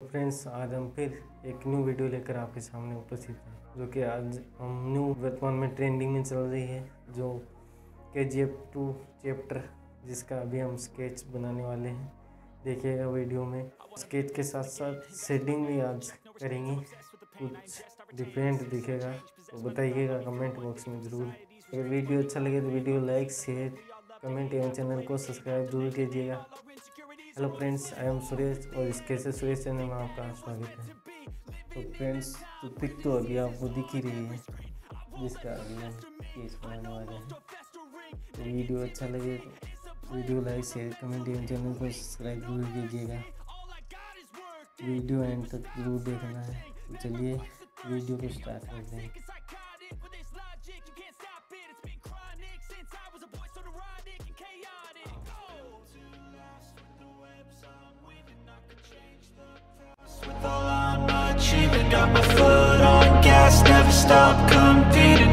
Friends, आज हम फिर एक न्यू वीडियो लेकर आपके सामने उपस्थित हैं, जो कि आज हम न्यू वर्तमान में ट्रेंडिंग में चल रही है, जो के जी एफ़ टू चैप्टर जिसका अभी हम स्केच बनाने वाले हैं। देखिएगा वीडियो में स्केच के साथ साथ शेडिंग भी आज करेंगे। कुछ डिफरेंट दिखेगा तो बताइएगा कमेंट बॉक्स में ज़रूर। अगर वीडियो अच्छा लगे तो वीडियो लाइक शेयर कमेंट एवं चैनल को सब्सक्राइब ज़रूर कीजिएगा। Hello friends I am Suresh और इस कैसे सुरेश चैनल में आपका स्वागत है। तो फ्रेंड्स तो पिक तो अभी आपको दिख ही रही है, जिसका अभी हम केस बनाने वाले हैं। तो वीडियो अच्छा लगे तो वीडियो लाइक शेयर कमेंट एवं चैनल को सब्सक्राइब ज़रूर कीजिएगा। वीडियो एंड तक ज़रूर देखना है। तो चलिए वीडियो को स्टार्ट करते हैं।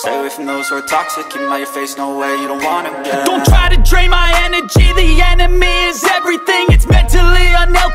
Stay away from those who are toxic. Keep 'em out your face, no way, you don't want it, yeah Don't try to drain my energy. The enemy is everything. It's mentally, unhealthily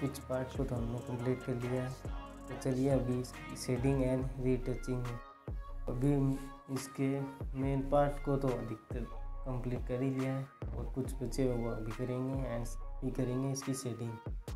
कुछ part को तो हमने complete कर लिया है। तो चलिए अभी शेडिंग एंड रीटचिंग अभी इसके मेन पार्ट को तो अधिकतर कंप्लीट कर ही लिया है और कुछ बचे वो अभी करेंगे एंड भी करेंगे इसकी shading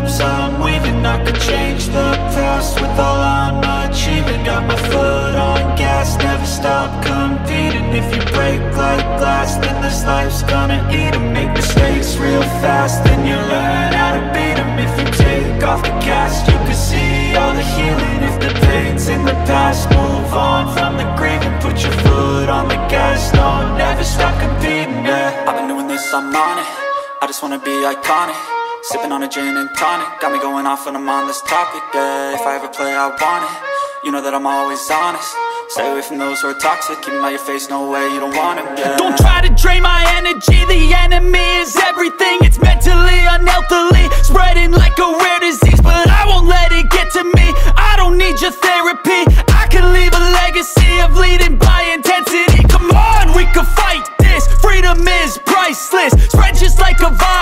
webs I'm weaving. I could change the past with all I'm achieving. Got my foot on gas, never stop competing. If you break like glass, then this life's gonna eat 'em. Make mistakes real fast, then you learn how to beat beat 'em. If you take off the cast, you can see all the healing. If the pain's in the past, move on from the grave And put your foot on the gas, no, never stop competing, yeah. I've been doing this, I'm on it. I just wanna be iconic Sipping on a gin and tonic. Got me going off when I'm on this topic, yeah. If I ever play, I want it. You know that I'm always honest. Stay away from those who are toxic. Keep 'em out your face, no way, you don't want it, yeah. Don't try to drain my energy. The enemy is everything. It's mentally, unhealthily Spreading like a rare disease But I won't let it get to me. I don't need your therapy. I can leave a legacy Of leading by intensity. Come on, we can fight this. Freedom is priceless. Spread just like a virus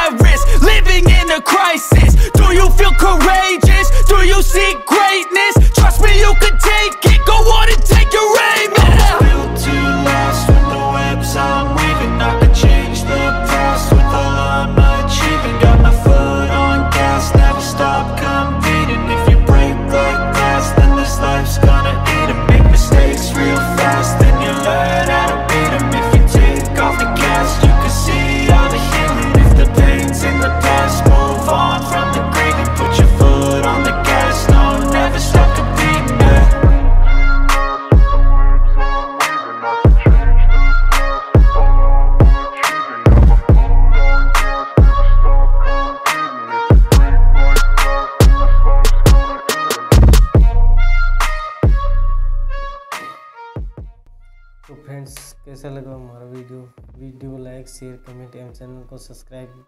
कैसा लगा हमारा video video को like share comment एवं channel को subscribe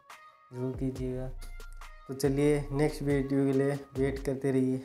ज़रूर कीजिएगा। तो चलिए नेक्स्ट वीडियो के लिए वेट करते रहिए।